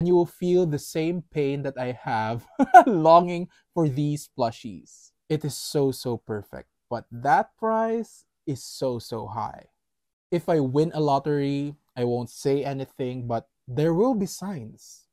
and you will feel the same pain that I have longing for these plushies. It is so, so perfect, but that price is so, so high. If I win a lottery, I won't say anything, but there will be signs.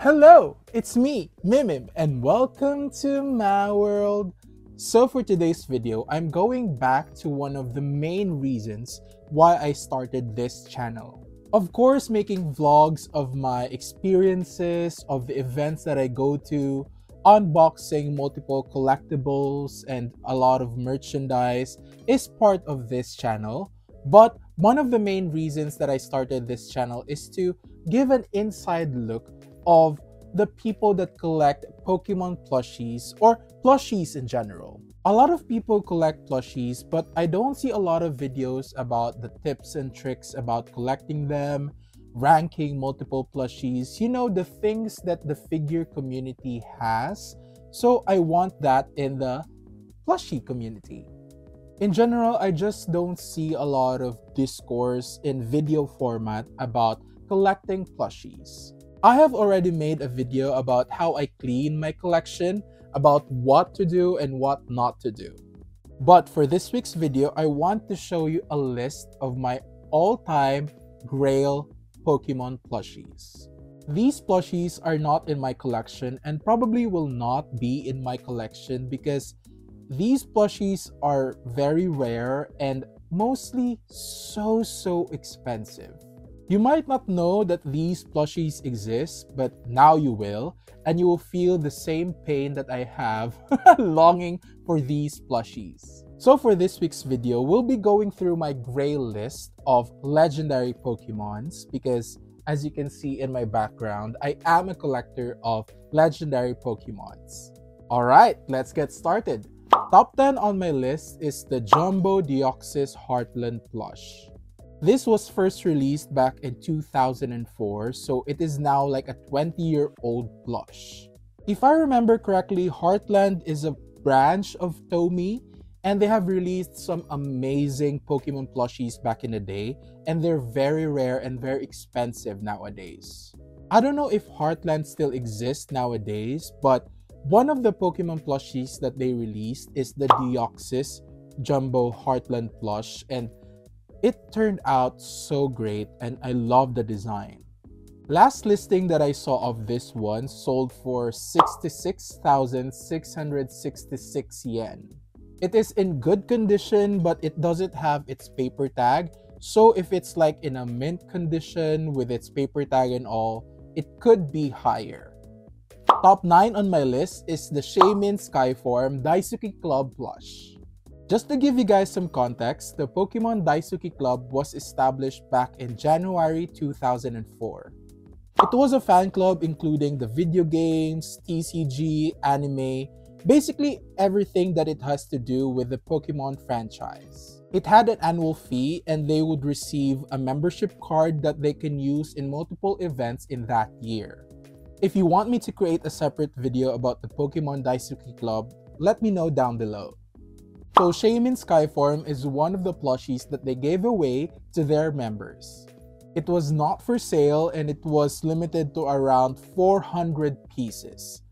Hello, it's me, Mimim, and welcome to my world. So for today's video, I'm going back to one of the main reasons why I started this channel. Of course, making vlogs of my experiences, of the events that I go to, unboxing multiple collectibles and a lot of merchandise is part of this channel. But one of the main reasons that I started this channel is to give an inside look of the people that collect Pokemon plushies or plushies in general. A lot of people collect plushies, but I don't see a lot of videos about the tips and tricks about collecting them, ranking multiple plushies, you know, the things that the figure community has. So I want that in the plushie community. In general, I just don't see a lot of discourse in video format about collecting plushies. I have already made a video about how I clean my collection, about what to do and what not to do. But for this week's video, I want to show you a list of my all-time Grail Pokemon plushies. These plushies are not in my collection and probably will not be in my collection because these plushies are very rare and mostly so so expensive. You might not know that these plushies exist, but now you will, and you will feel the same pain that I have longing for these plushies. So for this week's video, we'll be going through my grail list of legendary Pokemons because as you can see in my background, I am a collector of legendary Pokemons. Alright, let's get started. Top 10 on my list is the Jumbo Deoxys Heartland plush. This was first released back in 2004, so it is now like a 20 year old plush. If I remember correctly, Heartland is a branch of Tomy, and they have released some amazing Pokemon plushies back in the day, and they're very rare and very expensive nowadays. I don't know if Heartland still exists nowadays, but one of the Pokemon plushies that they released is the Deoxys Jumbo Heartland plush, and it turned out so great and I love the design. Last listing that I saw of this one sold for 66,666 yen. It is in good condition but it doesn't have its paper tag. So if it's like in a mint condition with its paper tag and all, it could be higher. Top 9 on my list is the Shaymin Skyform Daisuki Club Plush. Just to give you guys some context, the Pokemon Daisuki Club was established back in January 2004. It was a fan club including the video games, TCG, anime, basically everything that it has to do with the Pokemon franchise. It had an annual fee and they would receive a membership card that they can use in multiple events in that year. If you want me to create a separate video about the Pokemon Daisuki Club, let me know down below. So Shaymin Skyform is one of the plushies that they gave away to their members. It was not for sale and it was limited to around 400 pieces.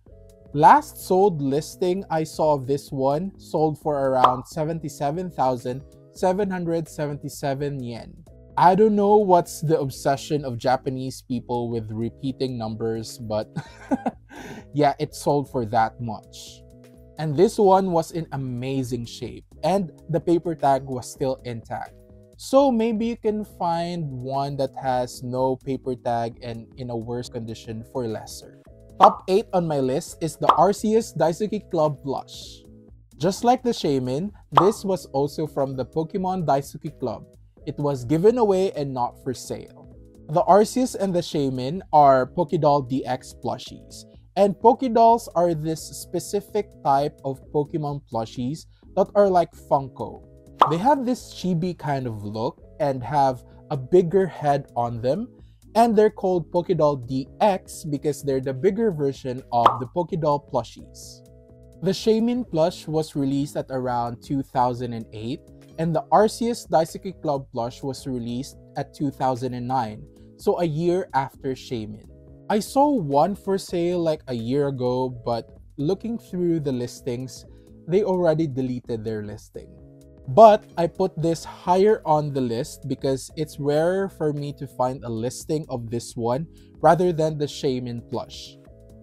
Last sold listing I saw this one sold for around 77,777 yen. I don't know what's the obsession of Japanese people with repeating numbers, but yeah, it sold for that much. And this one was in amazing shape and the paper tag was still intact. So maybe you can find one that has no paper tag and in a worse condition for lesser. Top 8 on my list is the Arceus Daisuki Club Plush. Just like the Shaymin, this was also from the Pokemon Daisuki Club. It was given away and not for sale. The Arceus and the Shaymin are Pokédoll DX plushies, and Pokédolls are this specific type of Pokemon plushies that are like Funko. They have this chibi kind of look and have a bigger head on them. And they're called Pokédoll DX because they're the bigger version of the Pokédoll plushies. The Shaymin plush was released at around 2008 and the Arceus Daisuki Club plush was released at 2009, so a year after Shaymin. I saw one for sale like a year ago, but looking through the listings, they already deleted their listing. But I put this higher on the list because it's rarer for me to find a listing of this one rather than the Shaymin plush.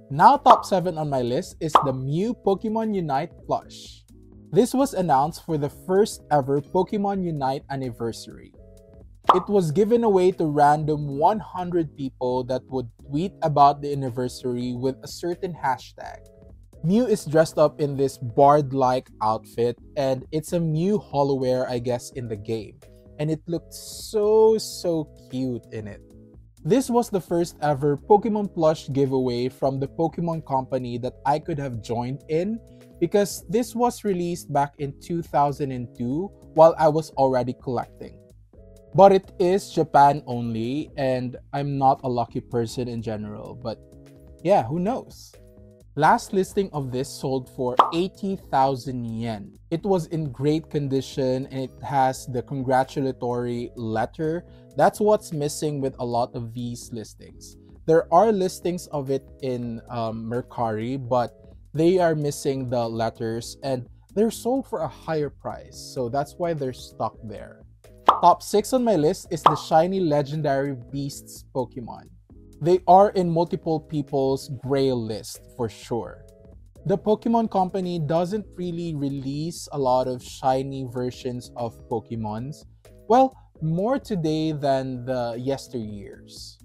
Now top 7 on my list is the Mew Pokemon Unite plush. This was announced for the first ever Pokemon Unite anniversary. It was given away to random 100 people that would tweet about the anniversary with a certain hashtag. Mew is dressed up in this bard-like outfit and it's a Mew Holowear I guess in the game and it looked so so cute in it. This was the first ever Pokemon plush giveaway from the Pokemon company that I could have joined in because this was released back in 2002 while I was already collecting. But it is Japan only and I'm not a lucky person in general, but yeah, who knows? Last listing of this sold for 80,000 yen. It was in great condition and it has the congratulatory letter. That's what's missing with a lot of these listings. There are listings of it in um, Mercari, but they are missing the letters and they're sold for a higher price. So that's why they're stuck there. Top 6 on my list is the Shiny Legendary Beasts Pokemon. They are in multiple people's grail list for sure. The Pokemon Company doesn't really release a lot of shiny versions of Pokemons. Well, more today than the yesteryears.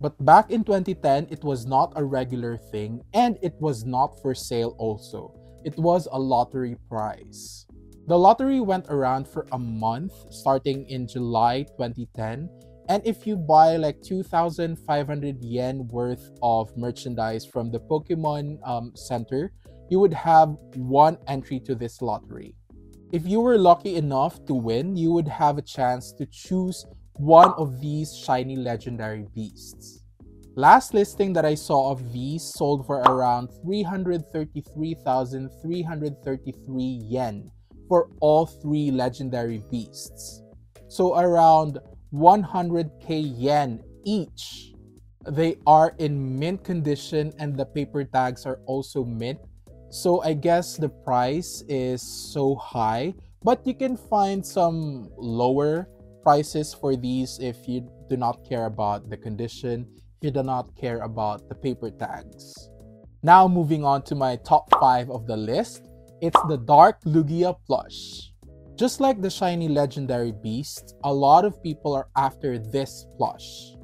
But back in 2010, it was not a regular thing and it was not for sale also. It was a lottery prize. The lottery went around for a month starting in July 2010 and if you buy like 2,500 yen worth of merchandise from the Pokemon um, Center, you would have one entry to this lottery. If you were lucky enough to win, you would have a chance to choose one of these shiny legendary beasts. Last listing that I saw of these sold for around 333,333 yen for all three legendary beasts. So around 100k yen each. They are in mint condition and the paper tags are also mint. So I guess the price is so high, but you can find some lower prices for these if you do not care about the condition, if you do not care about the paper tags. Now moving on to my top 5 of the list, it's the Dark Lugia plush. Just like the shiny legendary beast, a lot of people are after this plush.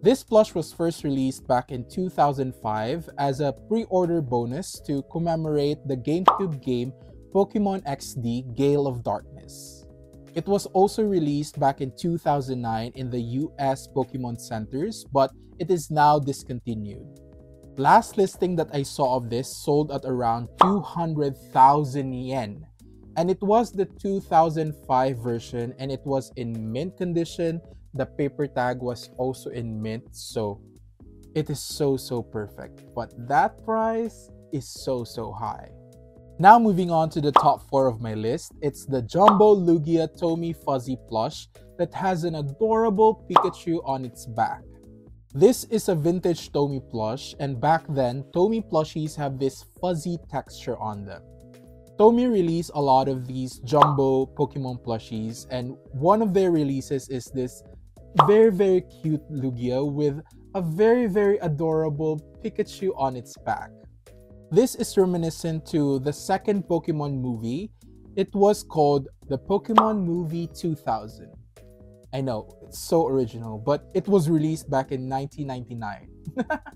This plush was first released back in 2005 as a pre-order bonus to commemorate the GameCube game Pokemon XD Gale of Darkness. It was also released back in 2009 in the US Pokemon Centers, but it is now discontinued. Last listing that I saw of this sold at around 200,000 yen, and it was the 2005 version and it was in mint condition. The paper tag was also in mint so it is so so perfect. But that price is so so high. Now moving on to the top four of my list it's the jumbo lugia tomy fuzzy plush that has an adorable pikachu on its back this is a vintage Tomy plush, and back then, Tomy plushies have this fuzzy texture on them. Tomy released a lot of these jumbo Pokemon plushies, and one of their releases is this very, very cute Lugia with a very, very adorable Pikachu on its back. This is reminiscent to the second Pokemon movie. It was called the Pokemon Movie 2000. I know, it's so original, but it was released back in 1999.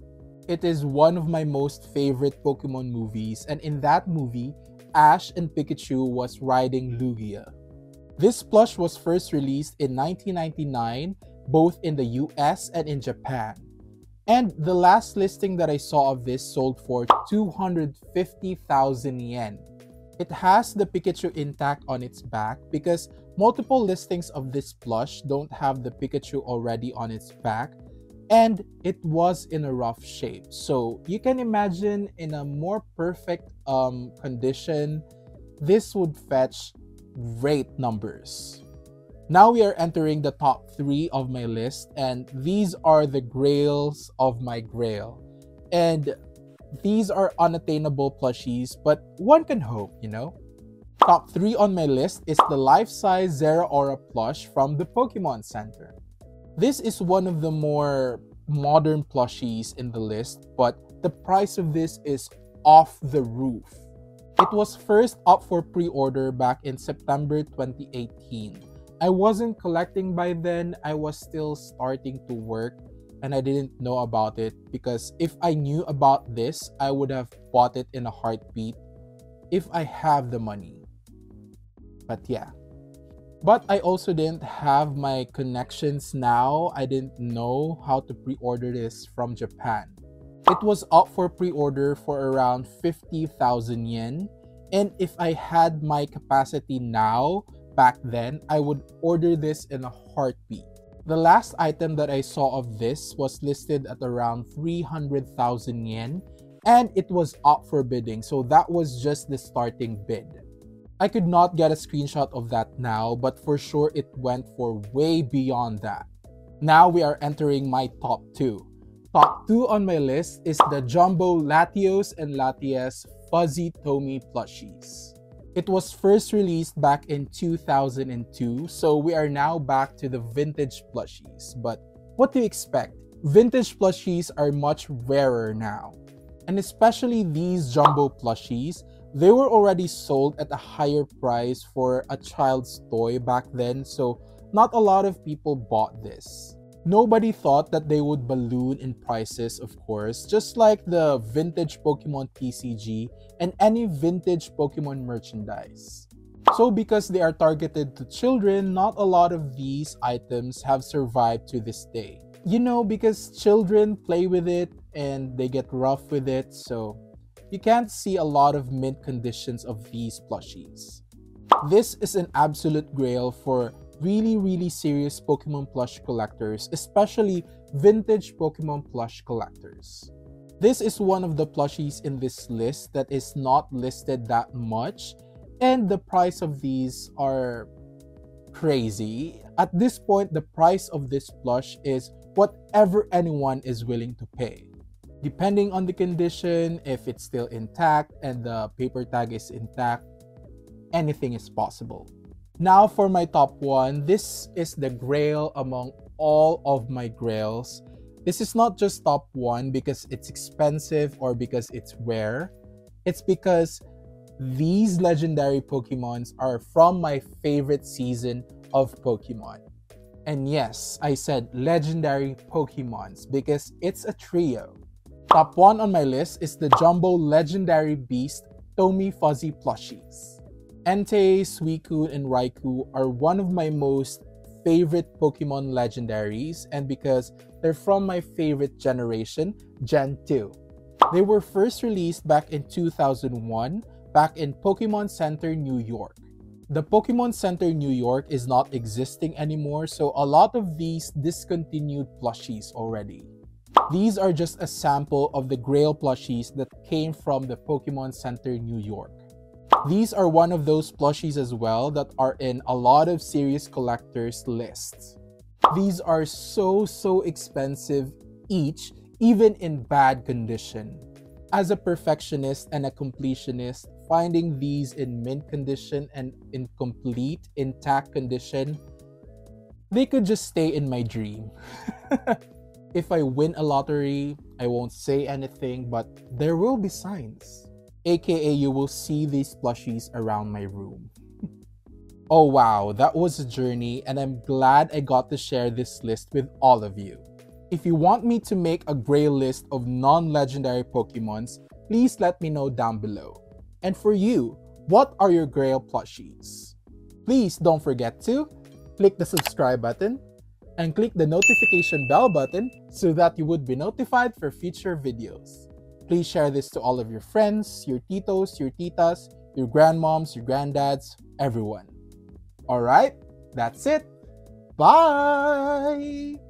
it is one of my most favorite Pokemon movies, and in that movie, Ash and Pikachu was riding Lugia. This plush was first released in 1999, both in the US and in Japan. And the last listing that I saw of this sold for 250,000 yen. It has the Pikachu intact on its back because multiple listings of this plush don't have the Pikachu already on its back. and it was in a rough shape. So you can imagine in a more perfect um, condition, this would fetch great numbers. Now we are entering the top three of my list, and these are the grails of my grail. And these are unattainable plushies, but one can hope, you know? Top three on my list is the life-size Zeraora plush from the Pokemon Center. This is one of the more modern plushies in the list, but the price of this is off the roof. It was first up for pre-order back in September 2018. I wasn't collecting by then, I was still starting to work and I didn't know about it because if I knew about this, I would have bought it in a heartbeat if I have the money. But yeah, but I also didn't have my connections now. I didn't know how to pre-order this from Japan. It was up for pre-order for around 50,000 yen. And if I had my capacity now, back then, I would order this in a heartbeat. The last item that I saw of this was listed at around 300,000 yen and it was up for bidding. So that was just the starting bid. I could not get a screenshot of that now, but for sure it went for way beyond that. Now we are entering my top 2. Top 2 on my list is the Jumbo Latios and Latias Fuzzy Tomy plushies. It was first released back in 2002, so we are now back to the vintage plushies. But what do you expect? Vintage plushies are much rarer now. And especially these jumbo plushies, they were already sold at a higher price for a child's toy back then, so not a lot of people bought this. Nobody thought that they would balloon in prices, of course, just like the vintage Pokemon TCG and any vintage Pokemon merchandise. So because they are targeted to children, not a lot of these items have survived to this day. You know, because children play with it and they get rough with it, so you can't see a lot of mint conditions of these plushies. This is an absolute grail for really really serious Pokemon plush collectors, especially vintage Pokemon plush collectors. This is one of the plushies in this list that is not listed that much and the price of these are crazy. At this point, the price of this plush is whatever anyone is willing to pay depending on the condition, if it's still intact and the paper tag is intact, anything is possible. Now for my top one, this is the grail among all of my grails. This is not just top one because it's expensive or because it's rare. It's because these legendary Pokemons are from my favorite season of Pokemon. And yes, I said legendary Pokemons because it's a trio. Top 1 on my list is the Jumbo Legendary Beast Tomy Fuzzy plushies. Entei, Suicune, and Raikou are one of my most favorite Pokemon legendaries and because they're from my favorite generation, Gen 2. They were first released back in 2001, back in Pokemon Center New York. The Pokemon Center New York is not existing anymore, so a lot of these discontinued plushies already. These are just a sample of the Grail plushies that came from the Pokemon Center New York. These are one of those plushies as well that are in a lot of serious collectors lists. These are so so expensive each, even in bad condition. As a perfectionist and a completionist, finding these in mint condition and in complete, intact condition, they could just stay in my dream. If I win a lottery, I won't say anything, but there will be signs. AKA, you will see these plushies around my room. oh wow, that was a journey, and I'm glad I got to share this list with all of you. If you want me to make a grail list of non legendary Pokemons, please let me know down below. And for you, what are your Grail plushies? Please don't forget to click the subscribe button and click the notification bell button so that you would be notified for future videos. Please share this to all of your friends, your titos, your titas, your grandmoms, your granddads, everyone. Alright, that's it. Bye!